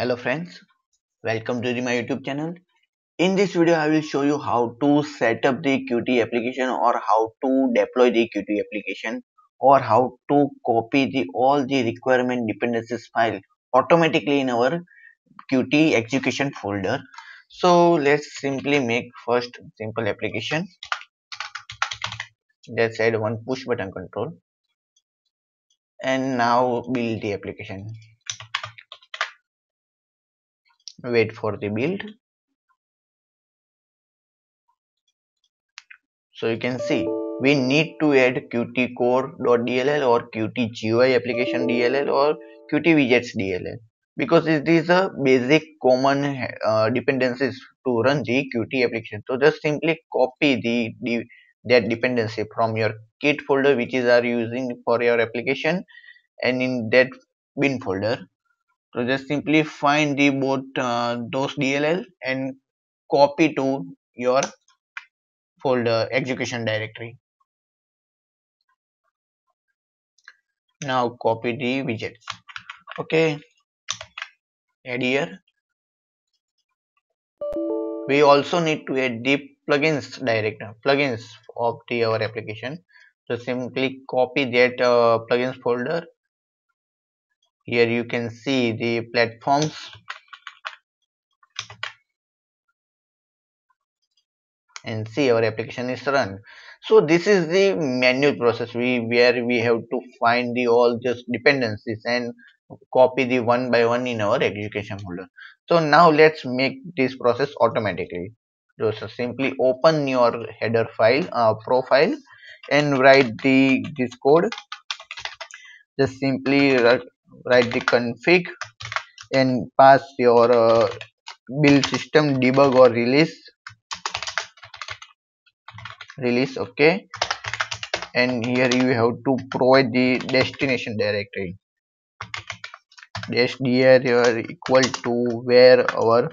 Hello friends, welcome to my YouTube channel. In this video, I will show you how to set up the Qt application or how to deploy the Qt application or how to copy the all the requirement dependencies file automatically in our Qt execution folder. So let's simply make first simple application. Let's add one push button control and now build the application wait for the build. So you can see we need to add qt core.dll or qt gui application dll or qt widgets dll because it is a basic common uh, dependencies to run the qt application. So just simply copy the, the that dependency from your kit folder which is are using for your application and in that bin folder so just simply find the both uh, those DLL and copy to your folder execution directory. Now copy the widgets. Okay, add here. We also need to add the plugins directory, plugins of the our application. So simply copy that uh, plugins folder here you can see the platforms. And see our application is run. So this is the manual process we where we have to find the all just dependencies and copy the one by one in our execution folder. So now let's make this process automatically. So simply open your header file uh, profile and write the this code. Just simply write the config and pass your uh, build system debug or release. Release okay. And here you have to provide the destination directory. Dash dir equal to where our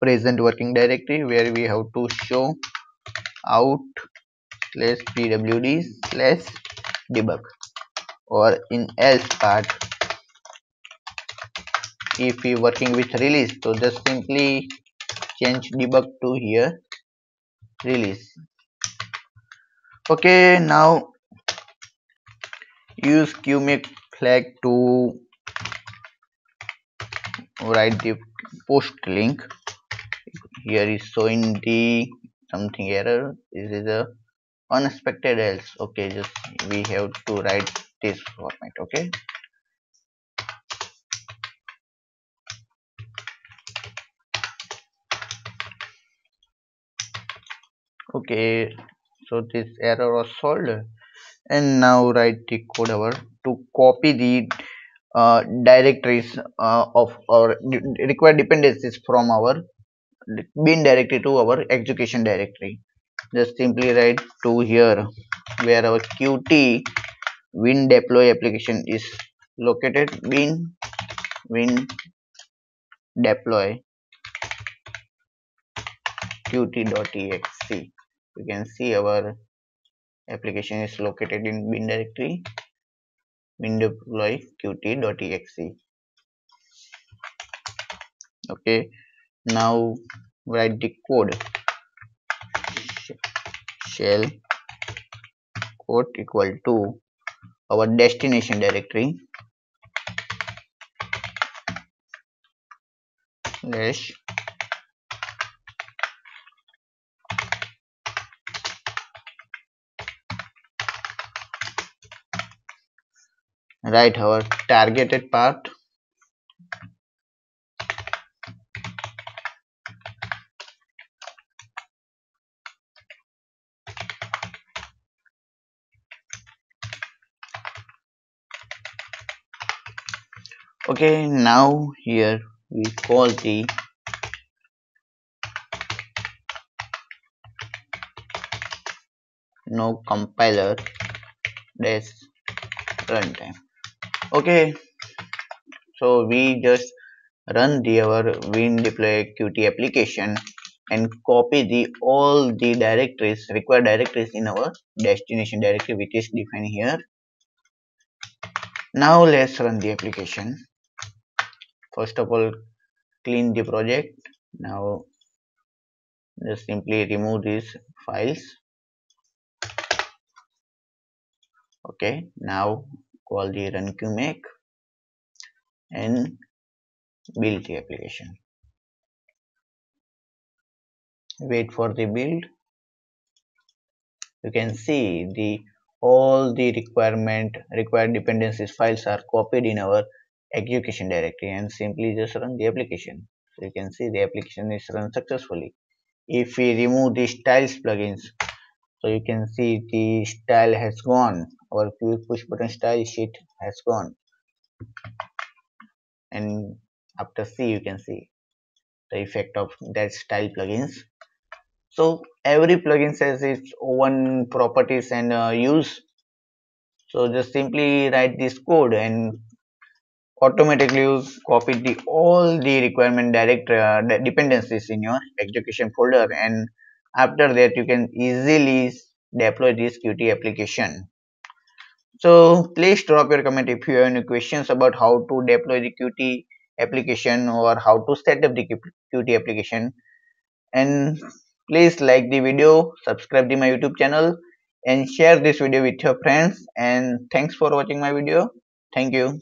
present working directory where we have to show out slash pwd slash debug or in else part if we working with release. So just simply change debug to here. Release. Okay now use qmake flag to write the post link. Here is showing the something error. This is a unexpected else. Okay just we have to write this format okay okay so this error was solved. And now write the code over to copy the uh, directories uh, of our required dependencies from our bin directory to our execution directory. Just simply write to here where our qt win deploy application is located. Bin win deploy. Qt.exe you can see our application is located in bin directory win deploy qt.exe okay now write the code. Shell code equal to our destination directory. Dash write our targeted part. Okay now here we call the no compiler dash runtime okay. So we just run the our win deploy qt application and copy the all the directories required directories in our destination directory which is defined here. Now let's run the application. First of all clean the project. Now just simply remove these files. Okay. Now call the run qmake and build the application. Wait for the build. You can see the all the requirement required dependencies files are copied in our execution directory and simply just run the application. So you can see the application is run successfully. If we remove the styles plugins so you can see the style has gone. Our push button style sheet has gone. And after C you can see the effect of that style plugins. So every plugin has its own properties and uh, use. So just simply write this code and automatically use copy the all the requirement direct uh, dependencies in your execution folder and after that you can easily deploy this qt application. So please drop your comment if you have any questions about how to deploy the qt application or how to set up the qt application. And please like the video subscribe to my youtube channel and share this video with your friends. And thanks for watching my video. Thank you